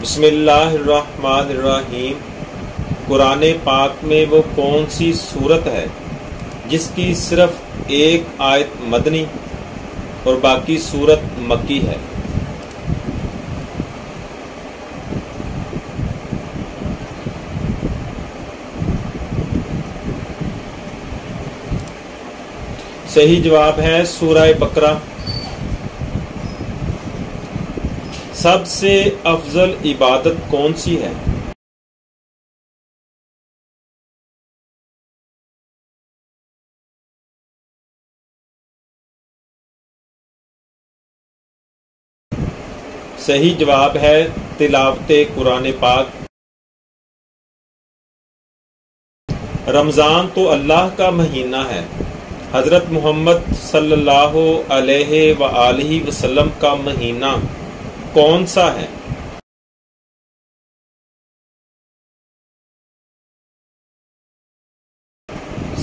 बिस्मिल्लाहिर्रहमानिर्रहीम। कुरान पाक में वो कौन सी सूरत है, जिसकी सिर्फ़ एक आयत मदनी और बाकी सूरत मक्की है? सही जवाब है सूरह बकरा। सबसे अफजल इबादत कौन सी है? सही जवाब है तिलावत कुरान पाक। रमज़ान तो अल्लाह का महीना है। हज़रत मोहम्मद सल्लल्लाहु अलैहि व वसल्लम का महीना। कौन सा है?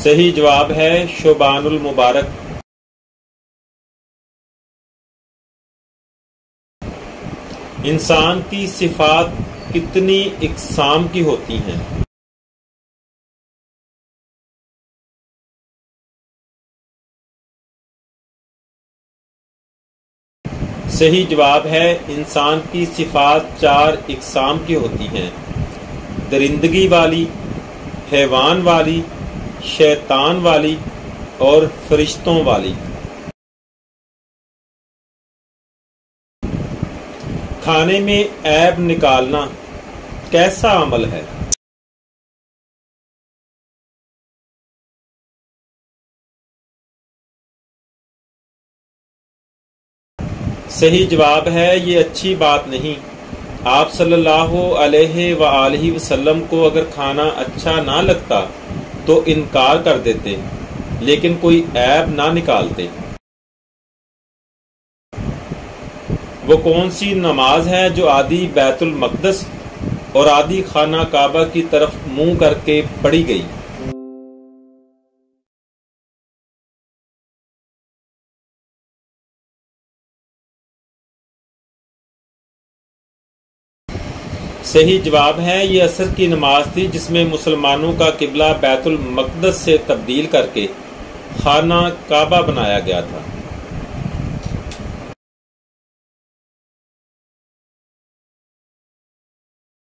सही जवाब है शोबानुल मुबारक। इंसान की सिफात कितनी इकसाम की होती हैं? सही जवाब है, इंसान की सिफात चार इकसाम की होती हैं। दरिंदगी वाली, हैवान वाली, शैतान वाली और फरिश्तों वाली। खाने में ऐब निकालना कैसा अमल है? सही जवाब है, ये अच्छी बात नहीं। आप सल्लल्लाहु अलैहि व वसल्लम को अगर खाना अच्छा ना लगता तो इनकार कर देते, लेकिन कोई ऐब ना निकालते। वो कौन सी नमाज़ है जो आदि बैतुल मकदस और आदि खाना काबा की तरफ़ मुँह करके पढ़ी गई? सही जवाब है, ये असर की नमाज़ थी जिसमें मुसलमानों का किबला बैतुल मकदस से तब्दील करके खाना काबा बनाया गया था।